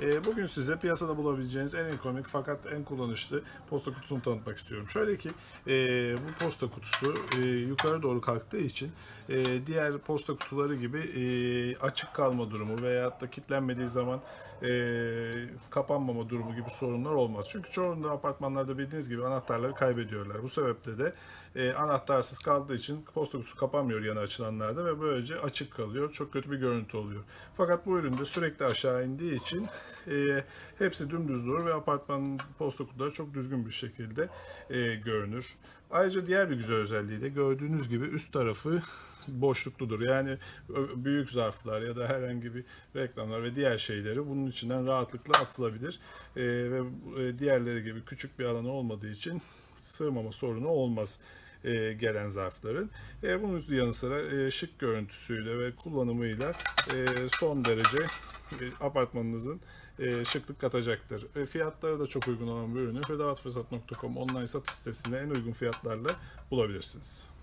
E, bugün size piyasada bulabileceğiniz en ekonomik fakat en kullanışlı posta kutusunu tanıtmak istiyorum. Şöyle ki e, bu posta kutusu e, yukarı doğru kalktığı için e, diğer posta kutuları gibi açık kalma durumu veyahut da kilitlenmediği zaman kapanmama durumu gibi sorunlar olmaz. Çünkü çoğunda apartmanlarda bildiğiniz gibi anahtarları kaybediyorlar. Bu sebeple de anahtarsız kaldığı için posta kutusu kapanmıyor yana açılanlarda ve böylece açık kalıyor. Çok kötü bir görüntü oluyor. Fakat bu üründe sürekli aşağı indiği için e, hepsi dümdüz durur ve apartmanın posta kutuları çok düzgün bir şekilde e, görünür. Ayrıca diğer bir güzel özelliği de gördüğünüz gibi üst tarafı boşlukludur. Yani büyük zarflar ya da herhangi bir reklamlar ve diğer şeyleri bunun içinden rahatlıkla atılabilir. E, ve diğerleri gibi küçük bir alanı olmadığı için sığmama sorunu olmaz e, gelen zarfların. E, bunun yanı sıra e, şık görüntüsüyle ve kullanımıyla e, son derece e, apartmanınızın e, şıklık katacaktır. E, fiyatları da çok uygun olan bir ürünü fedavatfırsat.com online satış sitesinde en uygun fiyatlarla bulabilirsiniz.